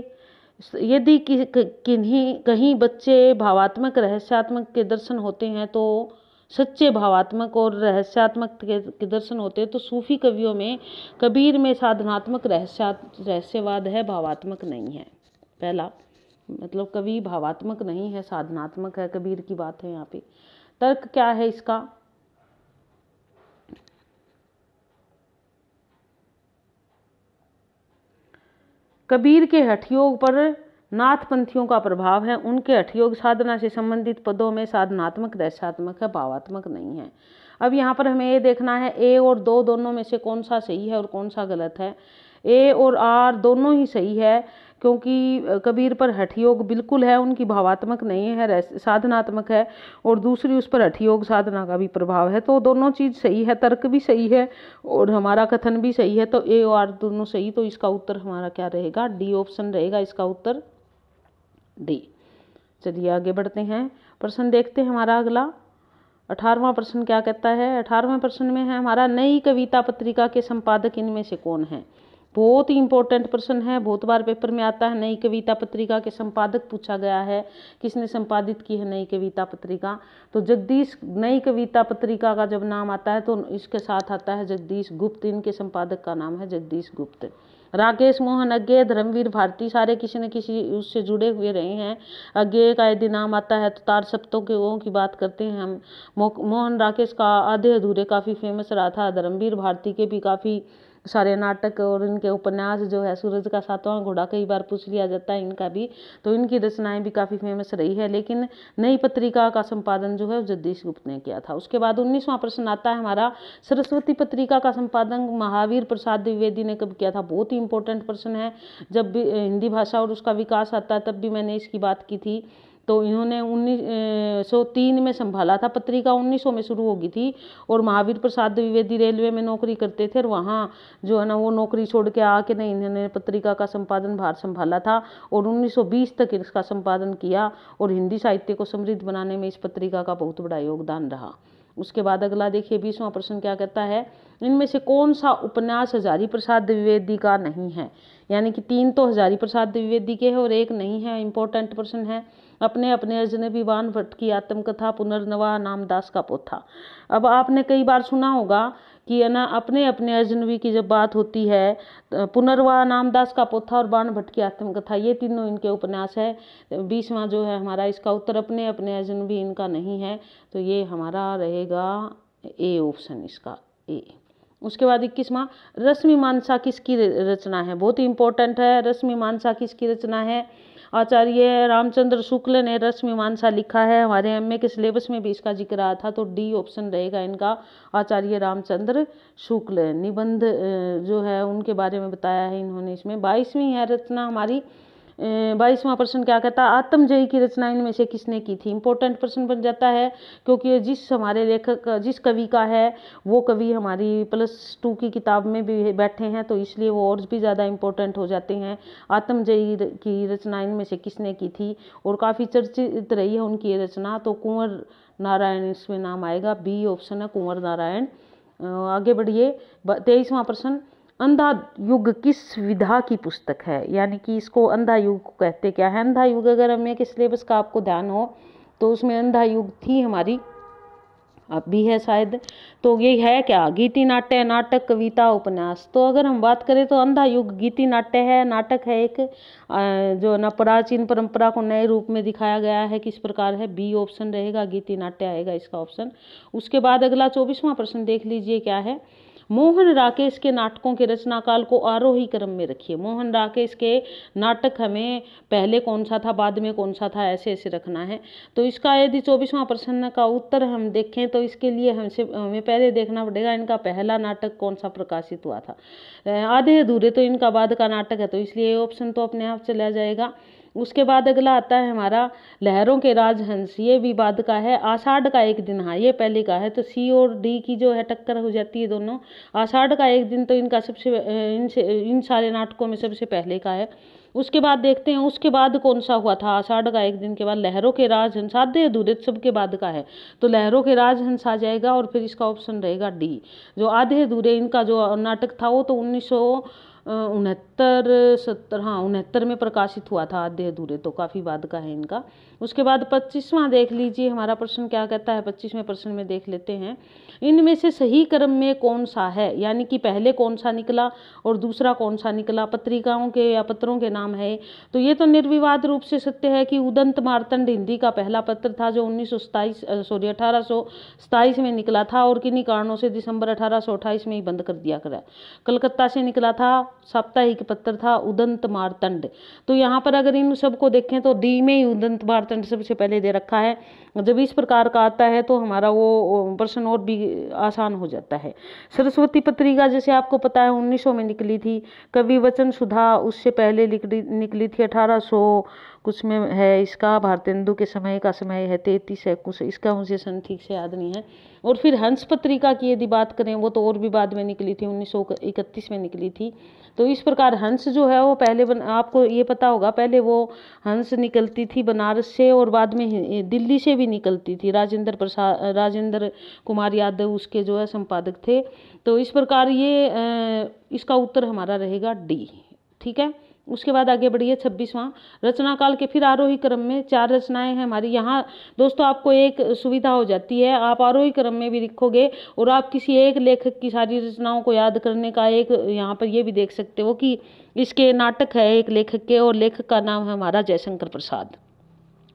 यदि किन्हीं, कहीं बच्चे भावात्मक, रहस्यात्मक के दर्शन होते हैं तो सच्चे भावात्मक और रहस्यात्मक के दर्शन होते हैं तो सूफी कवियों में कबीर में साधनात्मक रहस्या रहस्यवाद है, भावात्मक नहीं है। पहला मतलब कवि भावात्मक नहीं है, साधनात्मक है, कबीर की बात है यहाँ पे। तर्क क्या है इसका? कबीर के हठयोग पर नाथपंथियों का प्रभाव है। उनके हठयोग साधना से संबंधित पदों में साधनात्मक रहस्यात्मक है, भावात्मक नहीं है। अब यहाँ पर हमें ये देखना है, ए और दो दोनों में से कौन सा सही है और कौन सा गलत है। ए और आर दोनों ही सही है। क्योंकि कबीर पर हठयोग बिल्कुल है, उनकी भावात्मक नहीं है साधनात्मक है, और दूसरी उस पर हठयोग साधना का भी प्रभाव है। तो दोनों चीज़ सही है, तर्क भी सही है, और हमारा कथन भी सही है तो ए और दोनों सही तो इसका उत्तर हमारा क्या रहेगा? डी ऑप्शन रहेगा इसका उत्तर डी। चलिए आगे बढ़ते हैं। प्रश्न देखते हैं हमारा अगला। अठारहवा प्रश्न क्या कहता है? अठारहवें प्रश्न में है हमारा, नई कविता पत्रिका के संपादक इनमें से कौन है? बहुत ही इंपॉर्टेंट प्रश्न है, बहुत बार पेपर में आता है, नई कविता पत्रिका के संपादक पूछा गया है, किसने संपादित की है नई कविता पत्रिका? तो जगदीश, नई कविता पत्रिका का जब नाम आता है तो इसके साथ आता है जगदीश गुप्त, इनके संपादक का नाम है जगदीश गुप्त। राकेश मोहन अज्ञे, धर्मवीर भारती, सारे किसी न किसी उससे जुड़े हुए रहे हैं। अज्ञे का यदि नाम आता है तो तार सप्तों के वो की बात करते हैं हम। मोहन राकेश का आधे अधूरे, काफ़ी फ़ेमस रहा था। धर्मवीर भारती के भी काफ़ी सारे नाटक और इनके उपन्यास जो है, सूरज का सातवां घोड़ा कई बार पूछ लिया जाता है इनका भी। तो इनकी रचनाएँ भी काफ़ी फ़ेमस रही है, लेकिन नई पत्रिका का संपादन जो है जगदीश गुप्त ने किया था। उसके बाद उन्नीसवां प्रश्न आता है हमारा, सरस्वती पत्रिका का संपादन महावीर प्रसाद द्विवेदी ने कब किया था? बहुत ही इंपॉर्टेंट प्रश्न है। जब भी हिंदी भाषा और उसका विकास आता है, तब भी मैंने इसकी बात की थी। तो इन्होंने उन्नीस सौ तीन में संभाला था। पत्रिका उन्नीस सौ में शुरू होगी थी और महावीर प्रसाद द्विवेदी रेलवे में नौकरी करते थे और वहाँ जो है ना वो नौकरी छोड़ के आके नहीं इन्होंने पत्रिका का संपादन भार संभाला था और 1920 तक इसका संपादन किया और हिंदी साहित्य को समृद्ध बनाने में इस पत्रिका का बहुत बड़ा योगदान रहा। उसके बाद अगला देखिए, बीसवां प्रश्न क्या कहता है? इनमें से कौन सा उपन्यास हजारी प्रसाद द्विवेदी का नहीं है? यानी कि तीन तो हजारी प्रसाद द्विवेदी के हैं और एक नहीं है। इंपॉर्टेंट प्रश्न है। अपने अपने अजनबी वान भट्ट की आत्मकथा पुनर्नवा नामदास का पोथा। अब आपने कई बार सुना होगा कि है ना, अपने अपने अजनबी की जब बात होती है पुनर्वा नामदास का पोथा और बाण भट्ट की आत्मकथा, ये तीनों इनके उपन्यास है। बीसवा जो है हमारा, इसका उत्तर अपने अपने अजनबी इनका नहीं है तो ये हमारा रहेगा ए ऑप्शन इसका, ए। उसके बाद इक्कीसवा, रश्मि मानसा किसकी रचना है? बहुत ही इंपॉर्टेंट है, रश्मि मानसा किसकी रचना है? आचार्य रामचंद्र शुक्ल ने रस मीमांसा लिखा है। हमारे एमए के सिलेबस में भी इसका ज़िक्र आया था तो डी ऑप्शन रहेगा इनका। आचार्य रामचंद्र शुक्ल, निबंध जो है, उनके बारे में बताया है इन्होंने इसमें। बाईसवीं है रचना हमारी बाईसवां प्रश्न क्या कहता है? आत्मजयी की रचना इनमें से किसने की थी? इंपॉर्टेंट प्रश्न बन जाता है, क्योंकि जिस हमारे लेखक, जिस कवि का है, वो कवि हमारी प्लस टू की किताब में भी बैठे हैं तो इसलिए वो और भी ज़्यादा इंपॉर्टेंट हो जाते हैं। आत्मजयी की रचना इनमें से किसने की थी? और काफ़ी चर्चित रही है उनकी ये रचना तो कुंवर नारायण इसमें नाम आएगा। बी ऑप्शन है कुंवर नारायण। आगे बढ़िए। तेईसवां प्रश्न अंधा युग किस विधा की पुस्तक है? यानी कि इसको अंधा युग कहते क्या है? अंधा युग अगर हमें के सिलेबस का आपको ध्यान हो तो उसमें अंधा युग थी हमारी अब भी है शायद तो ये है क्या? गीति नाट्य, नाटक, कविता, उपन्यास। तो अगर हम बात करें तो अंधा युग गीति नाट्य है, नाटक है एक जो ना प्राचीन परंपरा को नए रूप में दिखाया गया है, किस प्रकार है? बी ऑप्शन रहेगा, गीति नाट्य आएगा इसका ऑप्शन। उसके बाद अगला चौबीसवां प्रश्न देख लीजिए क्या है? मोहन राकेश के नाटकों के रचना काल को आरोही क्रम में रखिए। मोहन राकेश के नाटक हमें पहले कौन सा था, बाद में कौन सा था ऐसे ऐसे रखना है। तो इसका यदि चौबीसवां प्रश्न का उत्तर हम देखें तो इसके लिए हमसे, हमें पहले देखना पड़ेगा इनका पहला नाटक कौन सा प्रकाशित हुआ था। आधे अधूरे तो इनका बाद का नाटक है तो इसलिए ऑप्शन तो अपने आप चला जाएगा। उसके बाद अगला आता है हमारा, लहरों के राजहंस। ये भी बाद का है, आषाढ़ का एक दिन। हाँ ये पहले का है तो सी और डी की जो है टक्कर हो जाती है दोनों। आषाढ़ का एक दिन तो इनका सबसे इनसे इन सारे नाटकों में सबसे पहले का है। उसके बाद देखते हैं, उसके बाद कौन सा हुआ था आषाढ़ का एक दिन के बाद? लहरों के राजहंस। आधे अधूरे सबके बाद का है। तो लहरों के राजहंस आ जाएगा और फिर इसका ऑप्शन रहेगा डी। जो आधे अधूरे इनका जो नाटक था वो तो उन्नीस सौ उनहत्तर, सत्तर हाँ उनहत्तर में प्रकाशित हुआ था आधे अधूरे तो काफ़ी बाद का है इनका। उसके बाद पच्चीसवां देख लीजिए, हमारा प्रश्न क्या कहता है? पच्चीसवें प्रश्न में देख लेते हैं। इनमें से सही क्रम में कौन सा है? यानी कि पहले कौन सा निकला और दूसरा कौन सा निकला? पत्रिकाओं के या पत्रों के नाम है। तो ये तो निर्विवाद रूप से सत्य है कि उदंत मारतंड हिंदी का पहला पत्र था जो उन्नीस सौ सताईस सॉरी, अठारह सौ सताइस में निकला था और किन्हीं कारणों से दिसंबर अठारह सौ अट्ठाईस में ही बंद कर दिया करा कलकत्ता से निकला था साप्ताहिक पत्र था, उदंत मारतंड। तो यहाँ पर अगर इन सबको देखें तो डी में ही उदंत मारतंड सबसे पहले दे रखा है। जब इस प्रकार का आता है तो हमारा वो प्रश्न और भी आसान हो जाता है। सरस्वती पत्रिका जैसे आपको पता है उन्नीस में निकली थी। कवि वचन सुधा उससे पहले निकली थी अठारह कुछ में है इसका भारतेंदु के समय का समय है तैतीस है कुछ इसका मुझे सन ठीक से याद नहीं है। और फिर हंस पत्रिका की यदि बात करें वो तो और भी बाद में निकली थी उन्नीस सौ इकतीस में निकली थी। तो इस प्रकार हंस जो है वो पहले बन, आपको ये पता होगा पहले वो हंस निकलती थी बनारस से और बाद में दिल्ली से भी निकलती थी। राजेंद्र प्रसाद राजेंद्र कुमार यादव उसके जो है संपादक थे। तो इस प्रकार ये इसका उत्तर हमारा रहेगा डी ठीक है? उसके बाद आगे बढ़िए छब्बीसवां। रचनाकाल के फिर आरोही क्रम में चार रचनाएँ हैं हमारी। यहाँ दोस्तों आपको एक सुविधा हो जाती है। आप आरोही क्रम में भी लिखोगे और आप किसी एक लेखक की सारी रचनाओं को याद करने का एक यहाँ पर ये भी देख सकते हो कि इसके नाटक है एक लेखक के और लेखक का नाम है हमारा जयशंकर प्रसाद।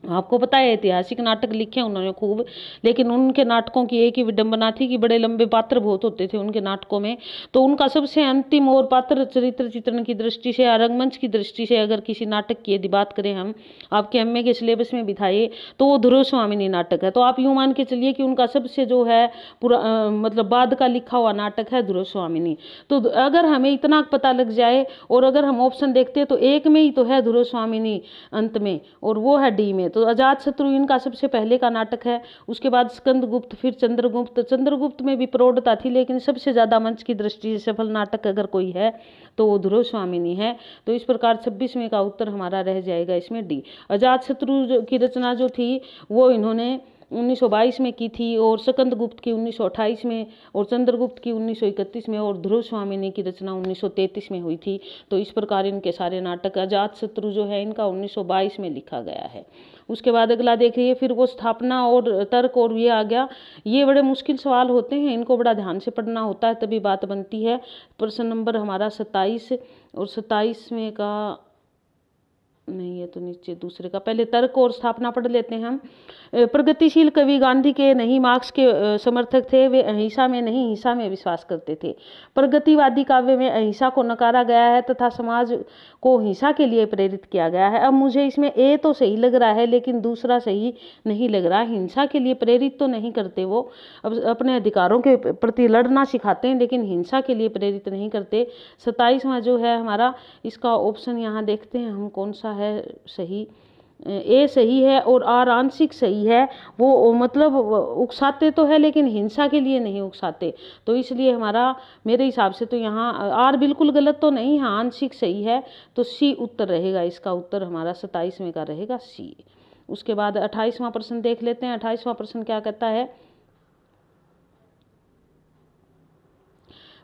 आपको पता है, ऐतिहासिक नाटक लिखे उन्होंने खूब, लेकिन उनके नाटकों की एक ही विडंबना थी कि बड़े लंबे पात्र बहुत होते थे उनके नाटकों में। तो उनका सबसे अंतिम और पात्र चरित्र चित्रण की दृष्टि से या रंगमंच की दृष्टि से अगर किसी नाटक की यदि बात करें हम, आपके एमए के सिलेबस में बिठाइए तो वो ध्रुव स्वामिनी नाटक है। तो आप यूँ मान के चलिए कि उनका सबसे जो है पूरा मतलब बाद का लिखा हुआ नाटक है ध्रुव स्वामिनी तो अगर हमें इतना पता लग जाए और अगर हम ऑप्शन देखते हैं तो एक में ही तो है ध्रुव स्वामिनी अंत में, और वो है डी में। तो अजात शत्रु इनका सबसे पहले का नाटक है। उसके बाद स्कंदगुप्त, फिर चंद्रगुप्त। चंद्रगुप्त में भी प्रौढ़ता थी, लेकिन सबसे ज़्यादा मंच की दृष्टि से सफल नाटक अगर कोई है तो वो ध्रुव स्वामिनी है। तो इस प्रकार छब्बीसवें का उत्तर हमारा रह जाएगा इसमें डी। अजात शत्रु की रचना जो थी, वो इन्होंने 1922 में की थी और सकंद गुप्त की 1928 में और चंद्रगुप्त की 1931 में और ध्रुव स्वामिनी की रचना 1933 में हुई थी। तो इस प्रकार इनके सारे नाटक अजात शत्रु जो है, इनका 1922 में लिखा गया है। उसके बाद अगला देखिए, फिर वो स्थापना और तर्क और ये आ गया। ये बड़े मुश्किल सवाल होते हैं, इनको बड़ा ध्यान से पढ़ना होता है, तभी बात बनती है। प्रश्न नंबर हमारा सत्ताईस और सत्ताईस में का नहीं है तो नीचे दूसरे का। पहले तर्क और स्थापना पढ़ लेते हैं हम। प्रगतिशील कवि गांधी के नहीं मार्क्स के समर्थक थे, वे अहिंसा में नहीं, हिंसा में विश्वास करते थे। प्रगतिवादी काव्य में अहिंसा को नकारा गया है तथा समाज को हिंसा के लिए प्रेरित किया गया है। अब मुझे इसमें ए तो सही लग रहा है, लेकिन दूसरा सही नहीं लग रहा। हिंसा के लिए प्रेरित तो नहीं करते वो। अब अपने अधिकारों के प्रति लड़ना सिखाते हैं, लेकिन हिंसा के लिए प्रेरित नहीं करते। सत्ताईसवां जो है हमारा, इसका ऑप्शन यहाँ देखते हैं हम कौन सा है। सही, ए सही है और आर आंशिक सही है, वो मतलब उकसाते तो है लेकिन हिंसा के लिए नहीं उकसाते। तो इसलिए हमारा, मेरे हिसाब से तो यहाँ, आर बिल्कुल गलत तो नहीं, है आंशिक सही है तो सी उत्तर रहेगा, इसका उत्तर हमारा सत्ताईसवें का रहेगा, सी। उसके बाद अट्ठाईसवां प्रश्न देख लेते हैं, अट्ठाईसवां प्रश्न क्या कहता है?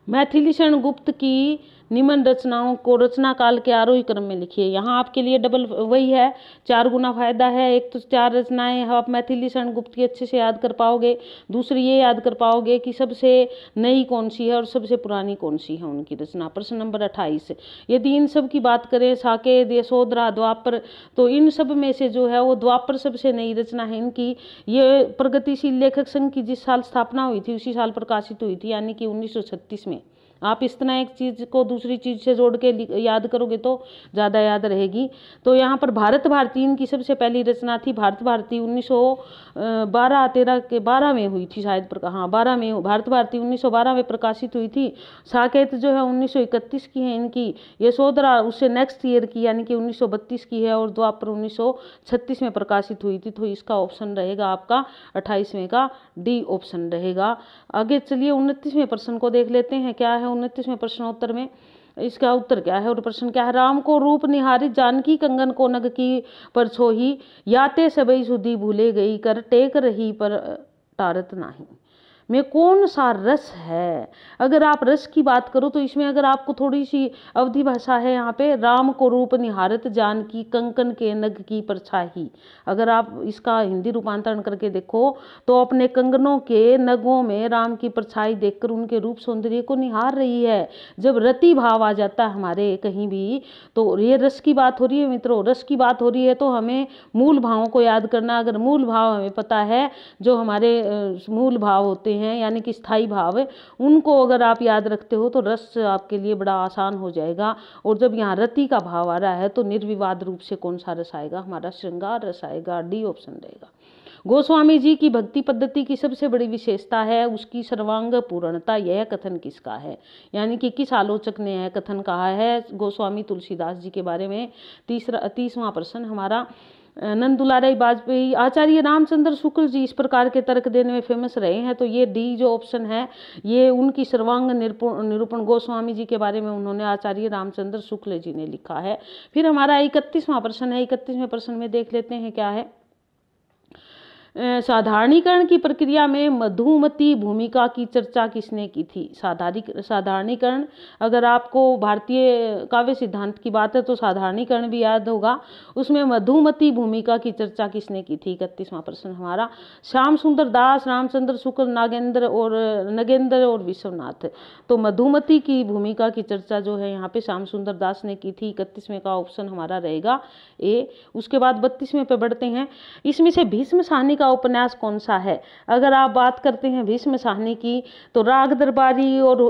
मैथिली गुप्त की निम्न रचनाओं को रचना काल के आरोही क्रम में लिखिए। यहाँ आपके लिए डबल वही है। चार गुना फ़ायदा है। एक तो चार रचनाएँ आप मैथिली शरण गुप्त की अच्छे से याद कर पाओगे। दूसरी ये याद कर पाओगे कि सबसे नई कौन सी है और सबसे पुरानी कौन सी है उनकी रचना। प्रश्न नंबर अट्ठाईस। यदि इन सब की बात करें साकेत यशोधरा, द्वापर तो इन सब में से जो है वो द्वापर सबसे नई रचना है इनकी। ये प्रगतिशील लेखक संघ की जिस साल स्थापना हुई थी, उसी साल प्रकाशित हुई थी, यानी कि उन्नीस सौ छत्तीस में। आप इस तरह एक चीज़ को दूसरी चीज़ से जोड़ के याद करोगे तो ज़्यादा याद रहेगी। तो यहाँ पर भारत भारती इनकी सबसे पहली रचना थी। भारत भारती उन्नीस सौ बारह, तेरह के बारह में हुई थी शायद हाँ बारह में भारत भारती उन्नीस सौ बारह में प्रकाशित हुई थी। साकेत जो है उन्नीस सौ इकतीस की है इनकी। यशोधरा उससे नेक्स्ट ईयर की, यानी कि उन्नीस सौ बत्तीस की है और द्वापर उन्नीस सौ छत्तीस में प्रकाशित हुई थी। तो इसका ऑप्शन रहेगा आपका अट्ठाईसवें का डी ऑप्शन रहेगा। आगे चलिए उनतीसवें प्रश्न को देख लेते हैं। क्या है उनतीसवें प्रश्नोत्तर में, इसका उत्तर क्या है? और प्रश्न क्या है? राम को रूप निहारी जानकी कंगन को नग की परछोही याते सबई सुधी भूले गई, कर टेक रही पर टारत नहीं। में कौन सा रस है? अगर आप रस की बात करो तो इसमें अगर आपको थोड़ी सी अवधि भाषा है यहाँ पे, राम को रूप निहारत जान की कंकन के नग की परछाही अगर आप इसका हिंदी रूपांतरण करके देखो तो अपने कंगनों के नगों में राम की परछाई देखकर उनके रूप सौंदर्य को निहार रही है। जब रति भाव आ जाता है हमारे कहीं भी तो ये रस की बात हो रही है मित्रों। रस की बात हो रही है तो हमें मूल भावों को याद करना, अगर मूल भाव हमें पता है, जो हमारे मूल भाव होते हैं हैं, यानी कि स्थायी भाव उनको अगर आप याद रखते हो तो रस आपके लिए बड़ा आसान हो जाएगा। और जब यहाँ रति का भाव आ रहा है तो निर्विवाद रूप से कौन सा रस आएगा? हमारा श्रृंगार रस आएगा, डी ऑप्शन रहेगा। गोस्वामी जी की भक्ति पद्धति की सबसे बड़ी विशेषता है उसकी सर्वांग पूर्णता, यह कथन किसका है? यानी कि किस आलोचक ने यह कथन कहा है? गोस्वामी तुलसीदास जी के बारे में तीसरा, तीसवां प्रश्न हमारा नंद दुलाराई वाजपेयी आचार्य रामचंद्र शुक्ल जी इस प्रकार के तर्क देने में फ़ेमस रहे हैं। तो ये डी जो ऑप्शन है, ये उनकी सर्वांग निरूपण गोस्वामी जी के बारे में उन्होंने आचार्य रामचंद्र शुक्ल जी ने लिखा है। फिर हमारा इकतीसवां प्रश्न है, इकतीसवें प्रश्न में देख लेते हैं क्या है। साधारणीकरण की प्रक्रिया में मधुमती भूमिका की चर्चा किसने की थी? साधारी साधारणीकरण, अगर आपको भारतीय काव्य सिद्धांत की बात है तो साधारणीकरण भी याद होगा। उसमें मधुमती भूमिका की चर्चा किसने की थी? इकतीसवां प्रश्न हमारा। श्याम सुंदर दास, रामचंद्र शुक्ल, नागेंद्र और, नगेंद्र और विश्वनाथ। तो मधुमती की भूमिका की चर्चा जो है, यहाँ पे श्याम सुंदर दास ने की थी। इकतीसवें का ऑप्शन हमारा रहेगा ए। उसके बाद बत्तीसवें पे बढ़ते हैं। इसमें से भीष्म साहनी का उपन्यास कौन सा है? अगर आप बात करते हैं भीष्म साहनी की तो राग दरबारी और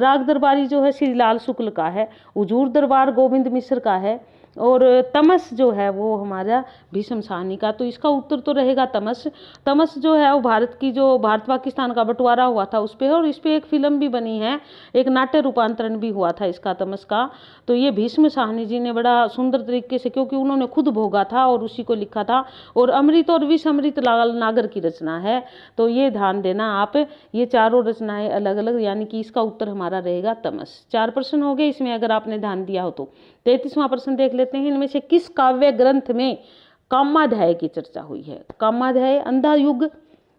राग दरबारी जो है श्री लाल शुक्ल का है, उजूर दरबार गोविंद मिश्र का है और तमस जो है वो हमारा भीषम साहनी का तो इसका उत्तर तो रहेगा तमस। तमस जो है वो भारत की जो, भारत पाकिस्तान का बंटवारा हुआ था उस पर और इस पर एक फ़िल्म भी बनी है, एक नाट्य रूपांतरण भी हुआ था इसका तमस का। तो ये भीष्म साहनी जी ने बड़ा सुंदर तरीके से, क्योंकि उन्होंने खुद भोगा था और उसी को लिखा था, और अमृत और विष अमृत लाल नागर की रचना है। तो ये ध्यान देना आप, ये चारों रचनाएँ अलग अलग यानी कि इसका उत्तर हमारा रहेगा तमस। चार प्रश्न हो गए, इसमें अगर आपने ध्यान दिया हो तो। तैतीसवां प्रश्न देख लेते हैं। इनमें से किस काव्य ग्रंथ में कामाध्याय की चर्चा हुई है? कामाध्याय अंधा युग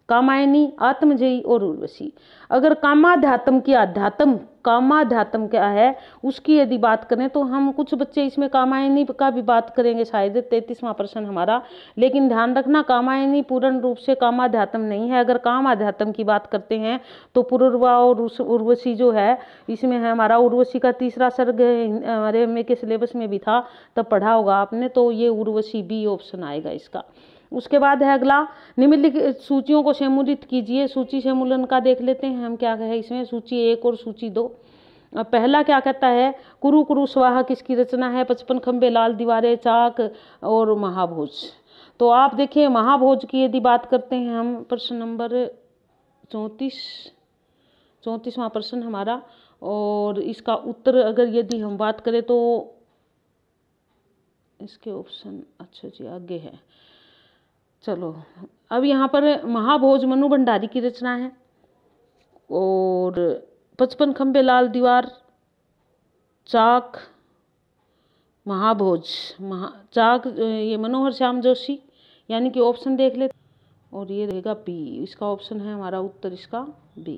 कामायनी, आत्मजयी और उर्वशी। अगर कामाध्यात्म की अध्यात्म कामाध्यात्म क्या है, उसकी यदि बात करें तो हम कुछ बच्चे इसमें कामायनी का भी बात करेंगे, शायद तैतीसवां प्रश्न हमारा। लेकिन ध्यान रखना, कामायनी पूर्ण रूप से कामाध्यात्म नहीं है। अगर कामाध्यात्म की बात करते हैं तो पुरुर्वा और उर्वशी जो है, इसमें है हमारा उर्वशी का तीसरा सर्ग, हमारे एम के सिलेबस में भी था, तब पढ़ा होगा आपने तो ये उर्वशी बी ऑप्शन आएगा इसका। उसके बाद है अगला, निम्नलिखित सूचियों को सम्मिलित कीजिए। सूची सम्मूलन का देख लेते हैं हम क्या कहे इसमें। सूची एक और सूची दो। पहला क्या कहता है? कुरु कुरु स्वाहा किसकी रचना है? पचपन खंबे, लाल दीवारें, चाक और महाभोज। तो आप देखिए, महाभोज की यदि बात करते हैं हम, प्रश्न नंबर चौंतीस। चौंतीसवां प्रश्न हमारा, और इसका उत्तर अगर यदि हम बात करें तो इसके ऑप्शन अच्छा जी, आगे है। चलो, अब यहाँ पर महाभोज मनु भंडारी की रचना है। और पचपन खंबे लाल दीवार, चाक, महाभोज, महा, चाक, ये मनोहर श्याम जोशी, यानी कि ऑप्शन देख ले और ये रहेगा बी इसका ऑप्शन है हमारा उत्तर इसका बी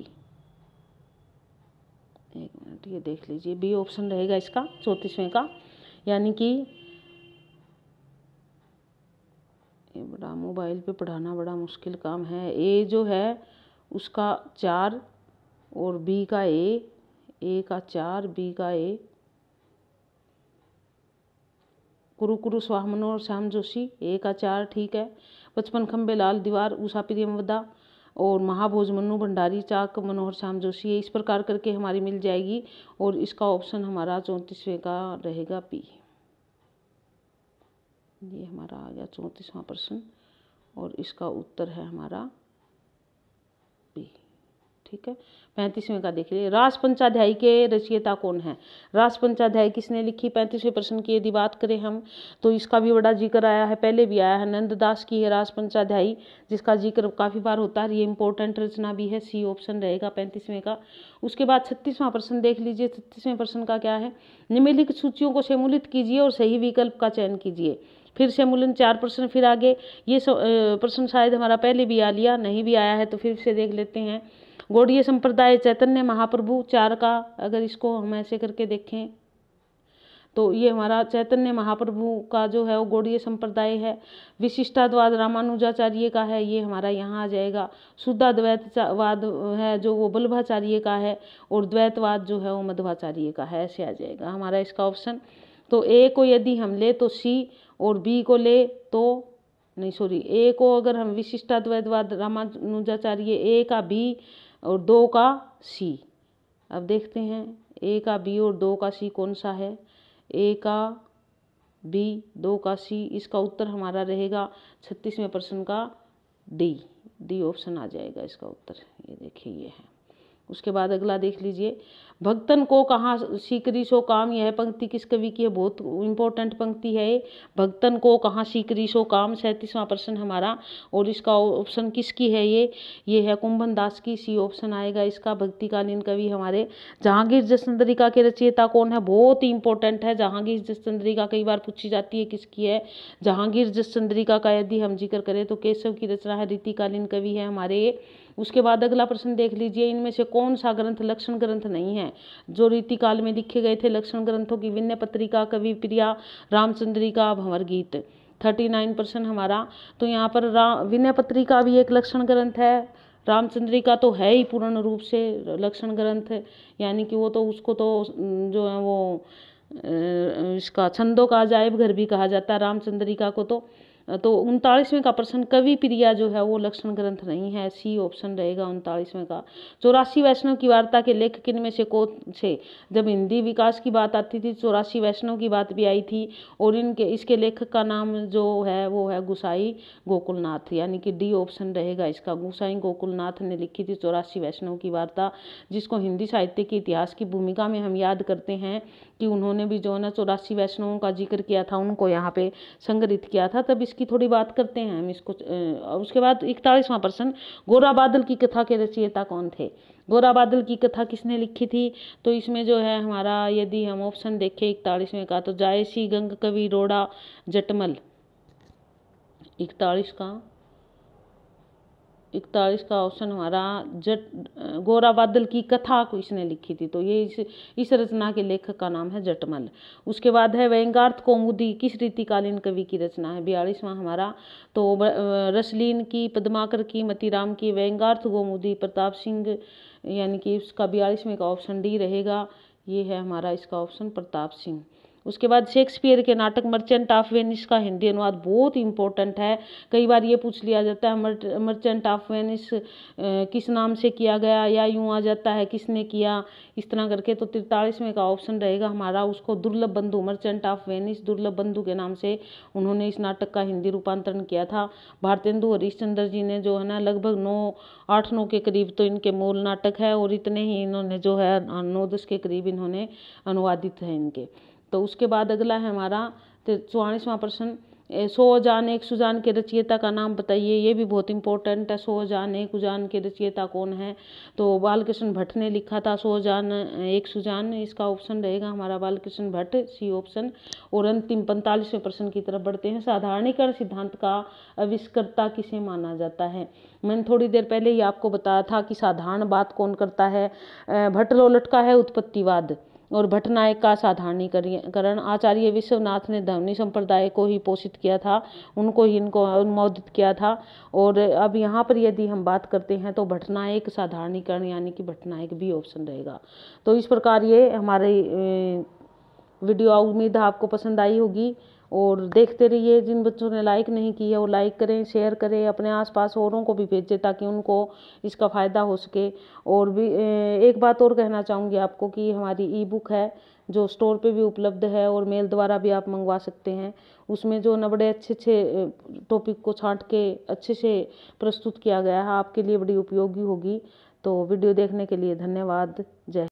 एक मिनट ये देख लीजिए बी ऑप्शन रहेगा इसका, चौंतीसवें का, यानी कि बड़ा मोबाइल पे पढ़ाना बड़ा मुश्किल काम है। ए जो है, उसका चार और बी का ए ए का चार, बी का ए। कुरु कुरु स्वाह मनोहर श्याम जोशी, ए का चार, ठीक है। पचपन खम्बे लाल दीवार उषा प्रियमवदा और महाभोज मनु भंडारी, चाक मनोहर श्याम जोशी, ये इस प्रकार करके हमारी मिल जाएगी और इसका ऑप्शन हमारा चौंतीसवें का रहेगा पी। ये हमारा आ गया चौंतीसवां प्रश्न और इसका उत्तर है हमारा बी। ठीक है? पैंतीसवें का देख लीजिए। रास पंचाध्यायी के रचयिता कौन है? रास पंचाध्यायी किसने लिखी? पैंतीसवें प्रश्न की यदि बात करें हम तो इसका भी बड़ा ज़िक्र आया है। पहले भी आया है। नंददास की है रास पंचाध्यायी, जिसका ज़िक्र काफ़ी बार होता है ये इंपॉर्टेंट रचना भी है। सी ऑप्शन रहेगा पैंतीसवें का। उसके बाद छत्तीसवां प्रश्न देख लीजिए। छत्तीसवें प्रश्न का क्या है? निम्नलिखित सूचियों को सम्मिलित कीजिए और सही विकल्प का चयन कीजिए। फिर से मूल्यन चार प्रश्न फिर आगे। ये प्रश्न शायद हमारा पहले भी आ लिया, नहीं भी आया है तो फिर से देख लेते हैं। गौड़ीय संप्रदाय चैतन्य महाप्रभु, चार का, अगर इसको हम ऐसे करके देखें तो ये हमारा चैतन्य महाप्रभु का जो है, वो गौड़ीय संप्रदाय है। विशिष्टाद्वाद रामानुजाचार्य का है, ये हमारा यहाँ आ जाएगा। शुद्धाद्वैतवाद है, जो वो बल्भाचार्य का है, और द्वैतवाद जो है, वो मध्वाचार्य का है, ऐसे आ जाएगा हमारा इसका ऑप्शन। तो ए को यदि हम ले तो सी और बी को ले तो नहीं सॉरी ए को अगर हम विशिष्टाद्वैतवाद रामानुजाचार्य ए का बी और दो का सी। अब देखते हैं, ए का बी और दो का सी कौन सा है? ए का बी, दो का सी, इसका उत्तर हमारा रहेगा छत्तीसवें प्रश्न का डी। डी ऑप्शन आ जाएगा इसका उत्तर, ये देखिए, ये है। उसके बाद अगला देख लीजिए। भक्तन को कहाँ सीकरी सो काम यह पंक्ति किस कवि की है? बहुत इंपॉर्टेंट पंक्ति है भक्तन को कहाँ सीकरी सो काम? सैंतीसवां प्रश्न हमारा। और इसका ऑप्शन किसकी है ये? ये है कुंभन दास की। सी ऑप्शन आएगा इसका। भक्तिकालीन कवि हमारे। जहांगीर जसचंद्रिका के रचयिता कौन है? बहुत ही इंपॉर्टेंट है। जहांगीर जसचंद्रिका कई बार पूछी जाती है किसकी है। जहांगीर जसचंद्रिका का यदि हम ज़िक्र करें तो केशव की रचना है। रीतिकालीन कवि है हमारे उसके बाद अगला प्रश्न देख लीजिए, इनमें से कौन सा ग्रंथ लक्षण ग्रंथ नहीं है? जो रीतिकाल में लिखे गए थे लक्षण ग्रंथों की विनय पत्रिका, कवि प्रिया, रामचंद्रिका भंवर गीत थर्टी नाइन परसेंट हमारा। तो यहाँ पर विनय पत्रिका भी एक लक्षण ग्रंथ है। रामचंद्रिका तो है ही पूर्ण रूप से लक्षण ग्रंथ, यानी कि वो तो उसको तो जो है वो इसका छंदों का अजायब घर भी कहा जाता है रामचंद्रिका को तो। तो उनतालीसवें का प्रश्न, कवि प्रिया जो है, वो लक्षण ग्रंथ नहीं है, सी ऑप्शन रहेगा उनतालीसवें का। चौरासी वैष्णव की वार्ता के लेख किन में से कौन से? जब हिंदी विकास की बात आती थी, चौरासी वैष्णव की बात भी आई थी, और इनके, इसके लेखक का नाम जो है, वो है गुसाई गोकुलनाथ, यानी कि डी ऑप्शन रहेगा इसका। गुसाई गोकुलनाथ ने लिखी थी चौरासी वैष्णव की वार्ता, जिसको हिंदी साहित्य के इतिहास की भूमिका में हम याद करते हैं। कि उन्होंने भी जो है ना चौरासी वैष्णवों का ज़िक्र किया था, उनको यहाँ पे संग्रहित किया था। तब इसकी थोड़ी बात करते हैं हम इसको उसके बाद इकतालीसवां प्रश्न, गोरा बादल की कथा के रचयिता कौन थे? गोरा बादल की कथा किसने लिखी थी? तो इसमें जो है हमारा, यदि हम ऑप्शन देखें इकतालीसवें का तो जायसी गंग कवि रोड़ा जटमल। इकतालीस का इकतालीस का ऑप्शन हमारा जट गोरा बादल की कथा को इसने लिखी थी। तो ये इस इस रचना के लेखक का नाम है जटमल। उसके बाद है व्यंगार्थ कौमुदी, किस रीतिकालीन कवि की रचना है? बयालीसवां हमारा। तो रसलीन की, पद्माकर की, मतीराम की, व्यंगार्थ कौमुदी प्रताप सिंह, यानी कि उसका बयालीसवें का ऑप्शन डी रहेगा। ये है हमारा इसका ऑप्शन, प्रताप सिंह। उसके बाद शेक्सपियर के नाटक मर्चेंट ऑफ़ वेनिस का हिंदी अनुवाद बहुत इंपॉर्टेंट है। कई बार ये पूछ लिया जाता है मर्चेंट ऑफ़ वेनिस किस नाम से किया गया या यूँ आ जाता है, किसने किया? इस तरह करके तो तिरतालीसवें का ऑप्शन रहेगा हमारा। उसको दुर्लभ बंधु मर्चेंट ऑफ़ वेनिस दुर्लभ बंधु के नाम से उन्होंने इस नाटक का हिंदी रूपांतरण किया था। भारतेंदु हरीशचंद्र जी ने जो है ना, लगभग नौ, आठ, नौ के करीब तो इनके मूल नाटक है और इतने ही इन्होंने जो है, नौ दस के करीब इन्होंने अनुवादित है इनके। तो उसके बाद अगला है हमारा चौवालीसवां प्रश्न सो जान एक सुजान के रचयिता का नाम बताइए। ये भी बहुत इंपॉर्टेंट है, सो जान एक सुजान के रचयिता कौन है? तो बालकृष्ण भट्ट ने लिखा था, सो जान एक सुजान, इसका ऑप्शन रहेगा हमारा बालकृष्ण भट्ट, सी ऑप्शन और अंतिम पैंतालीसवें प्रश्न की तरफ़ बढ़ते हैं। साधारणीकरण सिद्धांत का आविष्कर्ता किसे माना जाता है? मैंने थोड़ी देर पहले ही आपको बताया था कि साधारण बात कौन करता है? भट्ट लोलट का है उत्पत्तिवाद। और भटनायक का साधारणीकरण। आचार्य विश्वनाथ ने धवनी संप्रदाय को ही पोषित किया था, उनको ही इनको अनुमोदित किया था। और अब यहाँ पर यदि हम बात करते हैं तो भटनायक साधारणीकरण, यानी कि भटनायक भी ऑप्शन रहेगा। तो इस प्रकार ये हमारे वीडियो उम्मीद आपको पसंद आई होगी। और देखते रहिए, जिन बच्चों ने लाइक नहीं किया, वो लाइक करें शेयर करें, अपने आसपास औरों को भी भेजें ताकि उनको इसका फ़ायदा हो सके। और भी एक बात और कहना चाहूँगी आपको कि हमारी ई बुक है, जो स्टोर पे भी उपलब्ध है और मेल द्वारा भी आप मंगवा सकते हैं। उसमें जो न बड़े अच्छे अच्छे टॉपिक को छांट के अच्छे से प्रस्तुत किया गया है, आपके लिए बड़ी उपयोगी होगी। तो वीडियो देखने के लिए धन्यवाद। जय